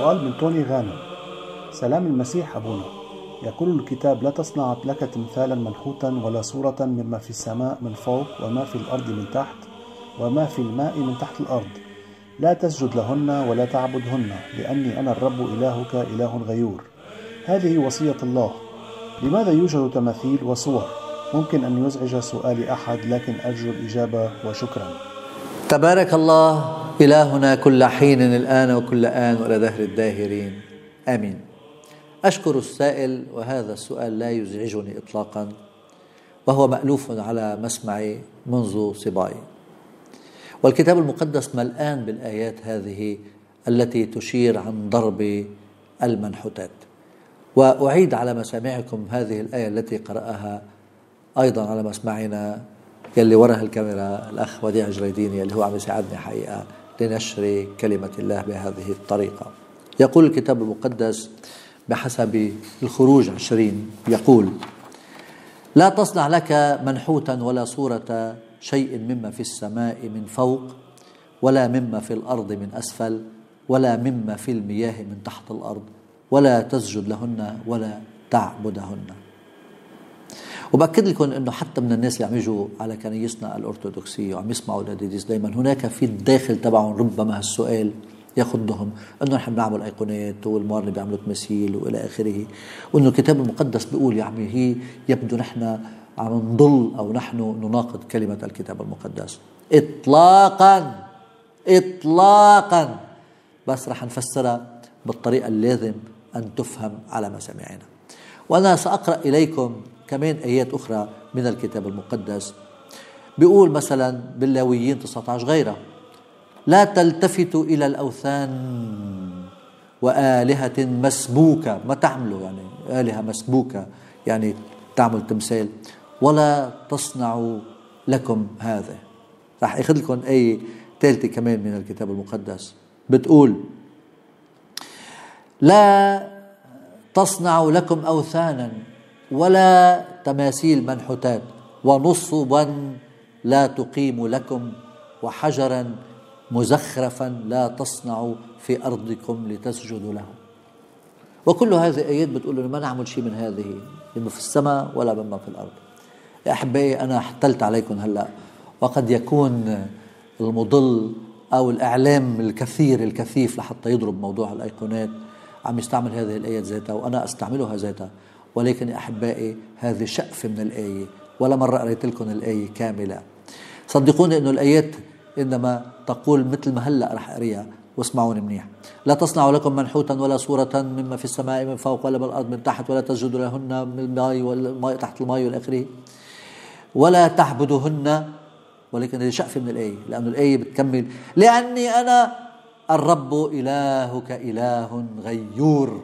سؤال من توني غانم. سلام المسيح أبونا. يقول الكتاب لا تصنع لك تمثالا منحوتا ولا صورة مما في السماء من فوق وما في الأرض من تحت وما في الماء من تحت الأرض. لا تسجد لهن ولا تعبدهن لأني أنا الرب إلهك إله غيور. هذه وصية الله. لماذا يوجد تماثيل وصور؟ ممكن أن يزعج سؤالي أحد لكن أرجو الإجابة وشكرا. تبارك الله إلهنا كل حين الآن وكل آن وإلى دهر الداهرين. آمين. أشكر السائل وهذا السؤال لا يزعجني إطلاقا وهو مألوف على مسمعي منذ صباي والكتاب المقدس ملآن بالآيات هذه التي تشير عن ضرب المنحوتات. وأعيد على مسامعكم هذه الآية التي قرأها أيضا على مسمعنا يلي وراء الكاميرا الأخ وديع جريديني اللي هو عم يساعدني حقيقة. لنشر كلمة الله بهذه الطريقة. يقول الكتاب المقدس بحسب الخروج عشرين يقول لا تصنع لك منحوتا ولا صورة شيء مما في السماء من فوق ولا مما في الأرض من أسفل ولا مما في المياه من تحت الأرض ولا تسجد لهن ولا تعبدهن. وبأكد لكم أنه حتى من الناس اللي عم يجوا على كنايسنا الأرثوذكسية وعم يسمعوا لديديس دائما هناك في الداخل تبعهم ربما هالسؤال يخضهم إنه نحن بنعمل أيقونات والمار بيعملوا تماثيل وإلى آخره وإنه الكتاب المقدس بيقول يا عمي هي يبدو نحن عم نضل أو نحن نناقض كلمة الكتاب المقدس. اطلاقا اطلاقا. بس رح نفسرها بالطريقة اللازم أن تفهم على مسامعنا وأنا سأقرأ إليكم كمان آيات أخرى من الكتاب المقدس. بيقول مثلا باللاويين 19 غيرها لا تلتفتوا إلى الأوثان وآلهة مسبوكة. ما تعملوا يعني آلهة مسبوكة يعني تعمل تمثال. ولا تصنعوا لكم هذا. راح آخذ لكم آية ثالثة كمان من الكتاب المقدس. بتقول لا تصنعوا لكم أوثانا ولا تماثيل منحوتات ونصبا لا تقيم لكم وحجرا مزخرفا لا تصنعوا في أرضكم لتسجدوا له وكل هذه آيات بتقول إنه ما نعمل شيء من هذه مما في السماء ولا مما في الأرض. يا أحبائي أنا احتلت عليكم هلأ وقد يكون المضل أو الإعلام الكثير الكثيف لحتى يضرب موضوع الأيقونات عم يستعمل هذه الآيات ذاتها وأنا أستعملها ذاتها. ولكن يا أحبائي هذه شقفة من الآية ولا مرة قريت لكم الآية كاملة. صدقوني أنه الآيات إنما تقول مثل ما هلأ رح أقريها واسمعوني منيح. لا تصنعوا لكم منحوتا ولا صورة مما في السماء من فوق ولا بالأرض من تحت ولا تسجدوا لهن من الماء والماء تحت الماء والى آخره. ولا تعبدوهن ولكن هذه شقفة من الآية لأن الآية بتكمل لأني أنا الرب إلهك إله غيور.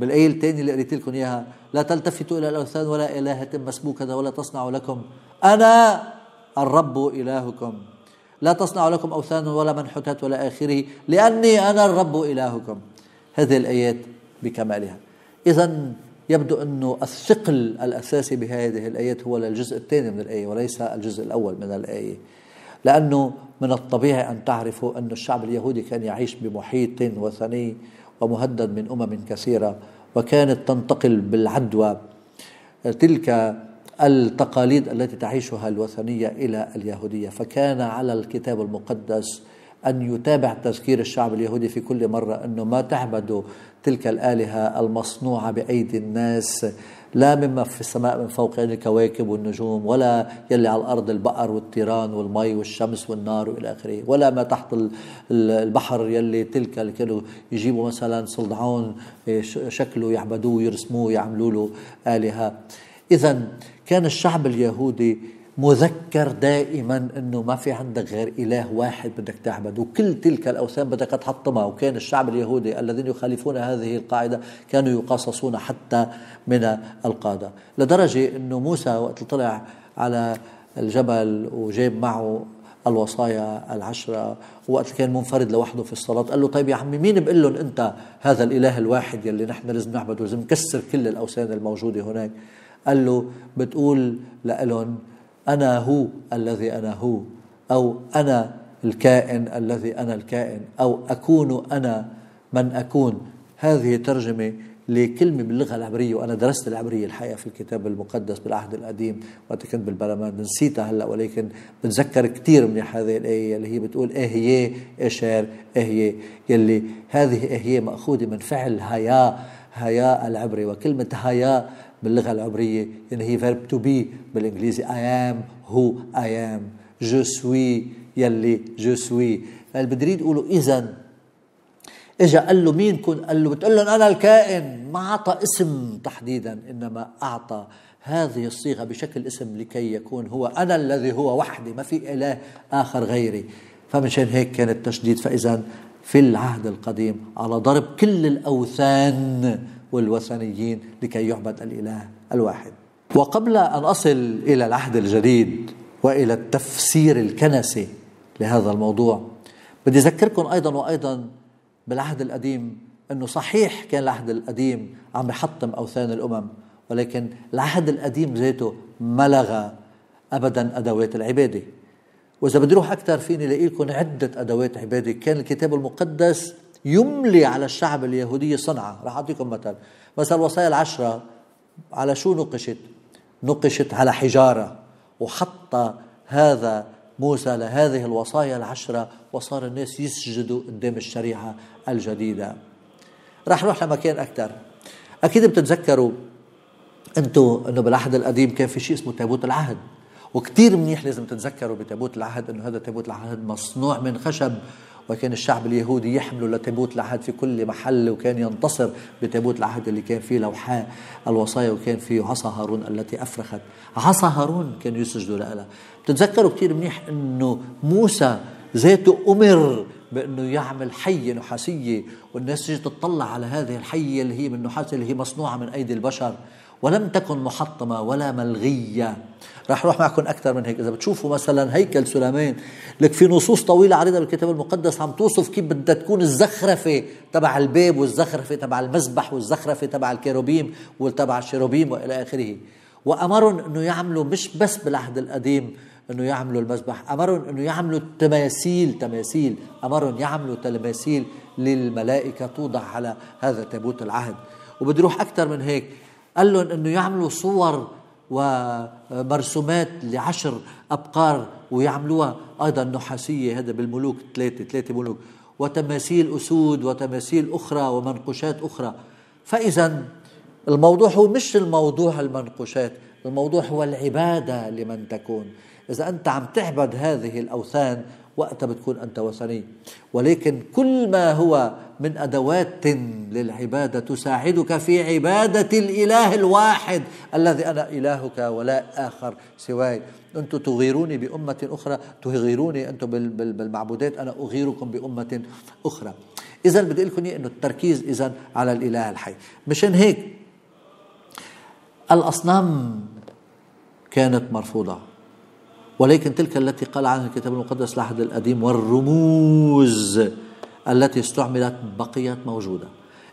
بالآية الثانية اللي قريت لكم إياها. لا تلتفتوا إلى الأوثان ولا إلهة مسبوكة ولا تصنعوا لكم. أنا الرب إلهكم. لا تصنعوا لكم أوثانا ولا منحوتات ولا آخره لأني أنا الرب إلهكم. هذه الآيات بكمالها. إذا يبدو أنه الثقل الأساسي بهذه الآيات هو للجزء الثاني من الآية وليس الجزء الأول من الآية. لأنه من الطبيعي أن تعرفوا أن الشعب اليهودي كان يعيش بمحيط وثني ومهدد من أمم كثيرة وكانت تنتقل بالعدوى. تلك التقاليد التي تعيشها الوثنية إلى اليهودية. فكان على الكتاب المقدس أن يتابع تذكير الشعب اليهودي في كل مرة أنه ما تعبدوا تلك الآلهة المصنوعة بأيدي الناس لا مما في السماء من فوق يعني الكواكب والنجوم ولا يلي على الأرض البقر والتيران والمي والشمس والنار وإلى آخره ولا ما تحت البحر يلي تلك كانوا يجيبوا مثلا صلدعون شكله يعبدوه ويرسموه يعملوا له آلهة. اذا كان الشعب اليهودي مذكر دائما إنه ما في عندك غير إله واحد بدك تعبد وكل تلك الأوثان بدك تحطمها. وكان الشعب اليهودي الذين يخالفون هذه القاعدة كانوا يقاصصون حتى من القادة. لدرجة إنه موسى وقت طلع على الجبل وجاب معه الوصايا العشرة وقت كان منفرد لوحده في الصلاة قال له طيب يا عمي مين بقول لهم أنت هذا الإله الواحد يلي نحن لازم نعبده لازم نكسر كل الأوثان الموجودة هناك؟ قال له بتقول لألون أنا هو الذي أنا هو أو أنا الكائن الذي أنا الكائن أو أكون أنا من أكون. هذه ترجمة لكلمة باللغة العبرية وأنا درست العبرية الحقيقة في الكتاب المقدس بالعهد القديم وقت كنت بالبرلمان. نسيتها هلأ ولكن بتذكر كثير منيح هذه الآية اللي هي بتقول إيه إشار إيه يلي. هذه إيه مأخوذة من فعل هيا هيا العبري. وكلمة هيا باللغة العبرية يعني هي verb to be بالإنجليزي I am who I am. Je suis يلي je suis. بدي يقولوا إذا اجى قال له مين كن قال له بتقول لهم أنا الكائن. ما أعطى اسم تحديدا إنما أعطى. هذه الصيغة بشكل اسم لكي يكون هو أنا الذي هو وحدي ما في إله آخر غيري. فمشان هيك كان التشديد فاذا في العهد القديم على ضرب كل الأوثان والوثنيين لكي يعبد الإله الواحد. وقبل أن أصل إلى العهد الجديد وإلى التفسير الكنسي لهذا الموضوع بدي أذكركم أيضا وأيضا بالعهد القديم أنه صحيح كان العهد القديم عم يحطم أوثان الأمم ولكن العهد القديم ذاته ما لغى ابدا أدوات العبادة. وإذا بدي أروح أكثر فيني لاقي لكم عدة أدوات عبادة. كان الكتاب المقدس يملي على الشعب اليهودي صنعه رح أعطيكم مثل. مثلا الوصايا العشرة. على شو نقشت؟ نقشت على حجارة. وحط هذا موسى لهذه الوصايا العشرة وصار الناس يسجدوا قدام الشريعة الجديدة. راح نروح لمكان أكثر. أكيد بتتذكروا أنتم أنه بالعهد القديم كان في شيء اسمه تابوت العهد. وكثير منيح لازم تتذكروا بتابوت العهد أنه هذا تابوت العهد مصنوع من خشب. وكان الشعب اليهودي يحملوا لتابوت العهد في كل محل وكان ينتصر بتابوت العهد اللي كان فيه لوحاء الوصايا وكان فيه عصا هارون التي أفرخت. عصا هارون كانوا يسجدوا لها. بتتذكروا كثير منيح أنه موسى ذاته أمر بأنه يعمل حية نحاسية والناس تجي تطلع على هذه الحية اللي هي من نحاس اللي هي مصنوعة من أيدي البشر. ولم تكن محطمة ولا ملغية. راح أروح معكم أكثر من هيك. إذا بتشوفوا مثلا هيكل سليمان لك في نصوص طويلة عريضه بالكتاب المقدس عم توصف كيف بدها تكون الزخرفة تبع الباب والزخرفة تبع المذبح والزخرفة تبع الكيروبيم وتبع الشيروبيم وإلى آخره. وأمرهم إنه يعملوا مش بس بالعهد القديم إنه يعملوا المذبح أمرهم إنه يعملوا تماثيل تماثيل. أمرهم يعملوا تماثيل للملائكة توضع على هذا تابوت العهد. وبدي أروح أكثر من هيك. قال لهم إنه يعملوا صور ومرسومات لعشر أبقار ويعملوها. أيضا نحاسية هذا بالملوك ثلاثة ثلاثة ملوك. وتماثيل أسود وتماثيل أخرى ومنقوشات أخرى. فإذا الموضوع هو مش الموضوع المنقوشات الموضوع هو العبادة لمن تكون. إذا أنت عم تعبد هذه الأوثان وقتها بتكون أنت وثني. ولكن كل ما هو من أدوات للعبادة تساعدك في عبادة الإله الواحد الذي أنا إلهك ولا آخر سواي. أنتم تغيروني بأمة أخرى تغيروني أنتم بالمعبودات أنا أغيركم بأمة أخرى. إذا بدي لكم أنه التركيز إذا على الإله الحي. مشان هيك الأصنام كانت مرفوضة. ولكن تلك التي قال عنها الكتاب المقدس العهد القديم والرموز التي استعملت بقيت موجودة.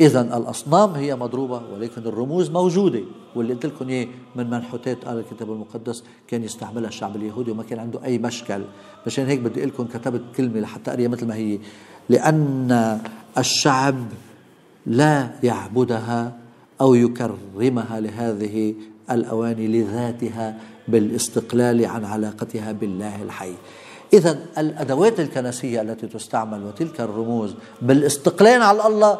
إذا الأصنام هي مضروبة ولكن الرموز موجودة. واللي قلت لكم إيه من منحوتات قال الكتاب المقدس كان يستعملها الشعب اليهودي وما كان عنده أي مشكل. مشان هيك بدي لكم كتبت كلمة لحتى أقريها مثل ما هي. لأن الشعب لا يعبدها أو يكرمها لهذه الأواني لذاتها بالاستقلال عن علاقتها بالله الحي. إذا الأدوات الكنسية التي تستعمل وتلك الرموز بالاستقلال على الله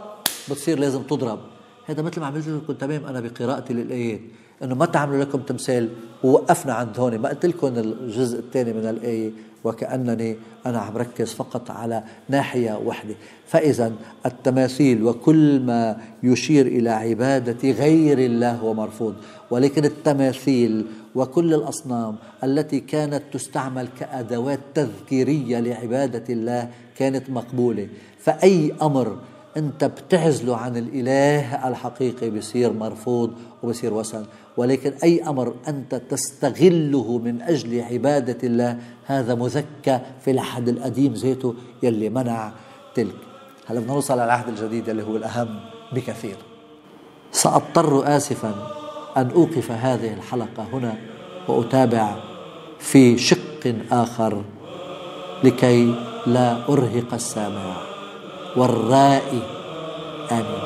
بتصير لازم تضرب. هذا مثل ما عملت لكم تمام؟ أنا بقراءتي للآيات. إنه ما تعملوا لكم تمثال ووقفنا عند هون. ما قلت لكم الجزء الثاني من الآية وكأنني أنا عم ركز فقط على ناحية واحدة. فإذا التماثيل وكل ما يشير إلى عبادة غير الله هو مرفوض. ولكن التماثيل وكل الأصنام التي كانت تستعمل كأدوات تذكيرية لعبادة الله كانت مقبولة. فأي أمر أنت بتعزله عن الإله الحقيقي بصير مرفوض وبصير وثن ولكن أي أمر أنت تستغله من أجل عبادة الله هذا مذكى في العهد القديم ذاته يلي منع تلك. هلا بدنا نوصل على العهد الجديد اللي هو الأهم بكثير. سأضطر اسفا أن أوقف هذه الحلقة هنا وأتابع في شق آخر لكي لا أرهق السامع والرائي. آمين.